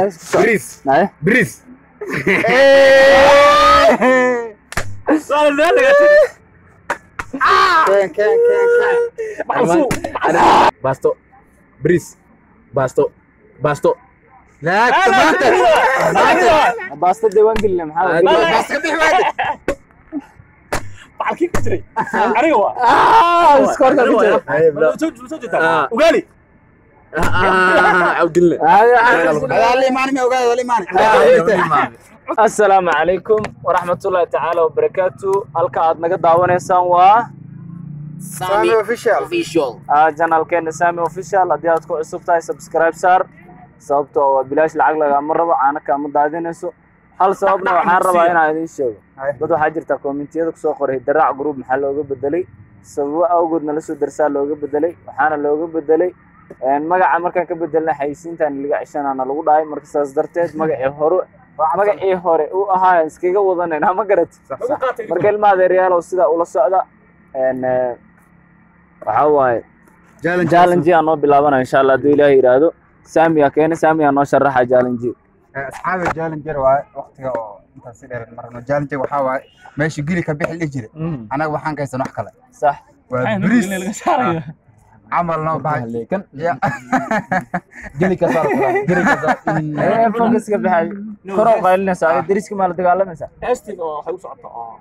bris Nah, bris keen keen keen keen. basto bris basto basto لا تمام baasta diiwaan gelina maxaa بس كبيح واحد Maxalkii ku jiray? Aniga waa. ah iskoorta ku jira Ma soo ma soo jeedaa? Ah. Ugaali. Ah, assalaamu calaykum waraxmatullaahi tacaala wabarakaatu halka aad naga daawanaysaan waa ah, janalkeena sami official. Haddii aad ku cusub tahay subscribe saar sababtoo ah waa bilaash lacag lagaama rabo caana kaama daadinayso. Hal sababna waxaan rabaa inaan idiin sheego. Dad waxaa jirta kommentiyada ku soo qoray daraac gruub maxaa looga bedelay? Sababo awgood nala soo darsaa looga bedelay? Waxaana looga bedelay magaca markaan ka bedelna xaysiintan ligacishanaana lagu dhahay marka saas darteed magaci hore magacii hore u ahaa iskaga wadanayna ma garat marka ilma adeeryaalow sidaa ula socda waxaa waaye jaalenji aa noo bilaabanaya insha allah hadduu ilaahay yidhaahdo saami aa keena saami aa noo sharaxa jaalenji asxaabi jaalenjer waaye waktiga oo intaan si dheerin marno jaalenjer waxaa waaye meesha gili ka bixi dhihi jire anaga waxaan ka haysan wax kale. Sax. Waa bris عمل إيه، نو باي لكن جلي كسر جلي كسر إيه فوكس كيف هاي كرة قايل نسا دريس كم على طيب تقال نسا استي أو حيو سعطة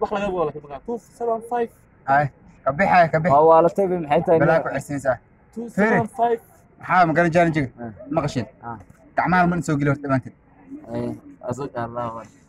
بخلا قبل ولا توف سبعة فايف هاي. كبيح هاي هو على تبي محيطة بلاك وحسين سا توف سبعة فايف حا مقال جاني جيك. آه. مقشين آه. تعمال من سوق لورت بانتين إيه. ازوك الله.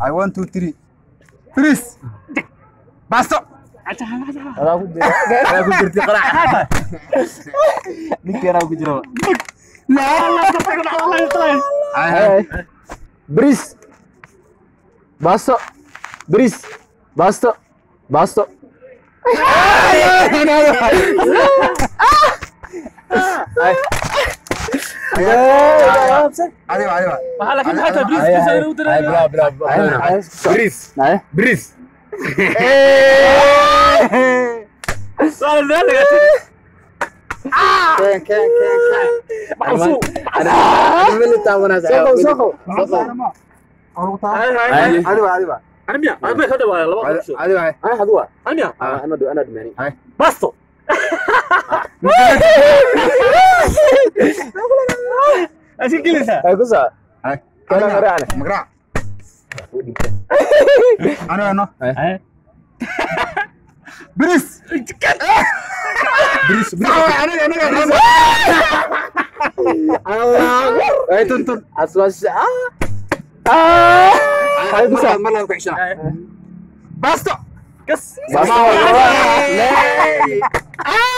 I want two three. Please. Basto. Adaa ku jira. Adaa ku jirti qarax. Ninkeena ku jira. La la ka tago la la la. Hay. Bris. Basto. Bris. Basto. Basto. Ay. Meel laga tagay. keen keen keen keen Maxsuub. Hay hay hay. adiga adiga Ani miya? Ani miya ka dhawaaya laba qorshe. adiga hay Ani miya? ana dhimani Basto. Asin gelisa. ay ku saa hay Kala garaacne. magrac aniga no Hay. bris bris aniga aniga ay tun tun aswasha ay ku saa mar laga ku xishana baasto Gas. mili taawanaya lagu taanamo mili taawanani baasto Gas.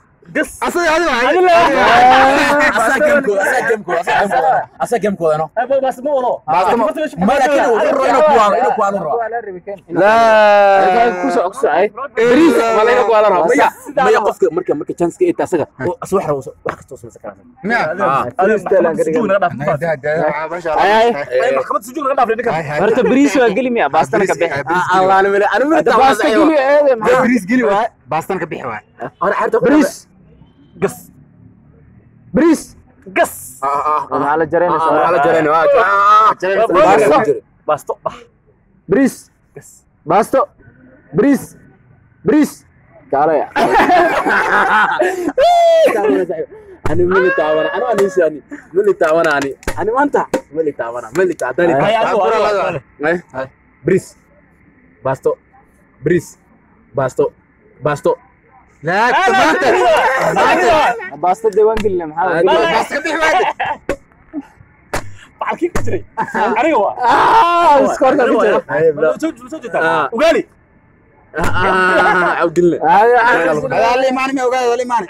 Gas. asaga adiga asaa gemkooda asaa gemkooda asaa gemkooda asaa gemkooda no Ay boy bas ma wado. Basta ma- ma laakiin uu rabo inuu kuwaano inuu kuwaano rabo laa ku soco ku socay bris ma laga kuwaano rabo maya Sidaa maya rabo. qofka marka marka chance ka ita asaga oo as wax rabo wax kasta oo samaysan karaa miya Maxkamad sujuud naga dhaaf. Nah, dah, dah, masha Ay, ay. Ges. Bris. Ges. Ah, ah, ah. Ala jaren ah, ala ah. Jaren ah, basto. Basto. Bris. Ges. Basto. Bris. Bris. Kalo ya. Kalo ya. Ani mili tawana, anu ani si ani, mili tawana eh? ani, ani manta, mili tawana, mili tadani. Ayo, ayo, ayo, ayo. Bris, basto, bris, basto, basto, لا باستد وانقل لهم حاول باستد وحدك طعم كيف تجري عريوه آه سكورت عريوه وقالي. عبد الله هذا اللي ماني وقال اللي ماني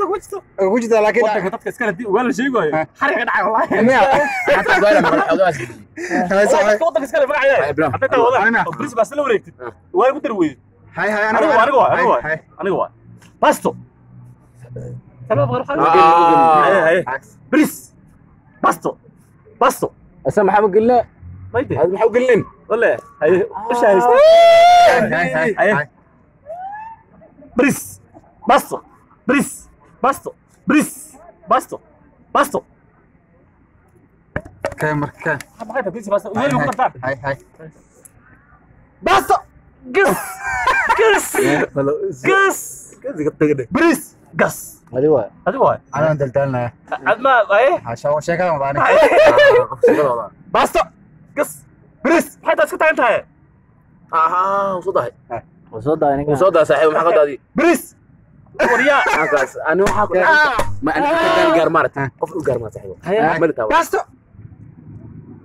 وجدته وجدته لكن وقتك حطيت كاسكال دي. وقال شيء قوي آه. حرق دعاي weeyey. hay hay Aniga waa, aniga waa, aniga waa. Basto. Sabab qara xaga. Ah. Haye, haye. Bris. Basto. Basto. asa maxaa gelina Mayde. Hadi maxaa u gelin? Wale. Haye. Usha haysta. hay hay Haye. hay Bris. Basto. Bris. Basto. Bris. Basto. Basto. kay marka kay Maxay gas gas gas bris gas adi waay adi waay anaan daldaalnaya adma aye eh? sheekada mabaan baasto gas bris maxay taas ka tagan tahay aha soo dahay soo dahay soo dahay saaxiib maxaa ka daadi bris waryaa ani waxaa ku ma ani ah. gaar maarata ah. qof u gaar maarata baasto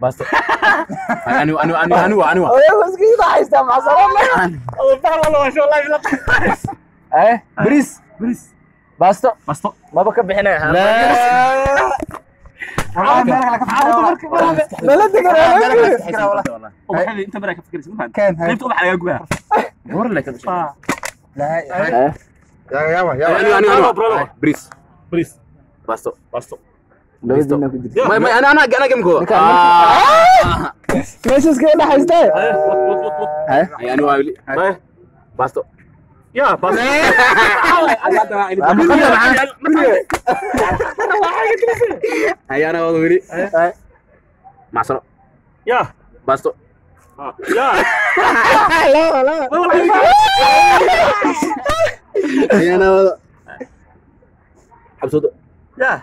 basto baasta ugula jiraadan ku raaca ma sayra sayra qalad waa ay kan yawa Salman boqor. Salman. Salmaan. diyaarsana mesh maraan ah hadi mala aan ku qoran baasto ayo kunta ma waa Waa kunta ma gelin, ma gelin wallah. wana ka maxana sibna bris انا انا انا كم جول؟ ميسوس كده حزتها يعني وايلي باستو يا باستو هيا انا وغيري معصر يا باستو يا لا لا هيا انا حبسوطو يا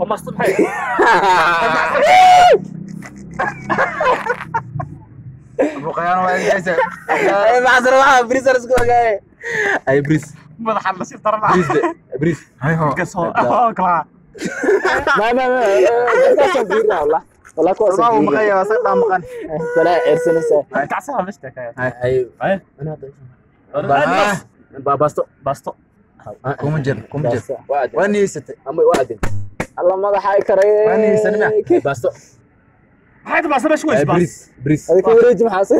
ومصطفى buqayaan waa ingeysa maxsar waxa bris la isku ogaay ay bris madaxa la sii tarana bris bris hay ho. Kaso oh, kala ma ma ma kaso biira wala. Wala ko asii ma maqaya waa sax maqan kala ersanaysa kacsa mashta ka hay hay hay ana hadda babasto. Basto. Kuma jir kuma jir waa niisatay ama waa adin kuula mana ka bixin. Adiga maxaa u jirta adiga? Adag basto karo.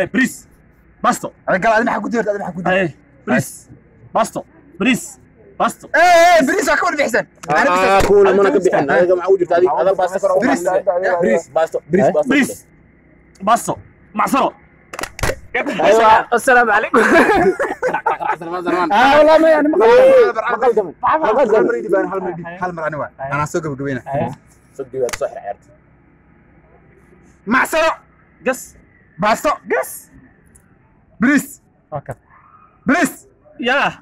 Bris. Bris. Basto. Bris. Basto. Bris. Basto. Macsaro. aywa assalaamu calaykum Salman Salman. ah wallah ma yani maqaldamin hal maqaldamin mar idib hal mar idib hal mar ani waa anaa soo gabagabeyna Sodii waa soo xirxirta. macsaro Gas. baasto Gas. bris Okay. bris Ya. السلام عليكم والله ما يعني هل مريدي بان هل مريدي هل مر انا انا سوق بقبينا سوق ديوات صحيح عيرتي معصرة قص باستو قص بريس بريس يا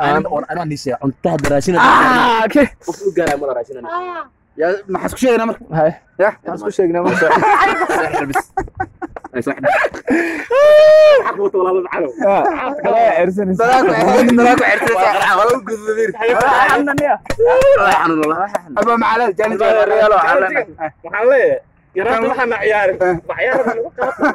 انا انا اني شيء انت دراسين اه اوكي وفوق قال مو دراسين انا يا ما حسك شيء انا يا ما حسك شيء انا بس ciyaarin. Waxyaalaha lagu qabto.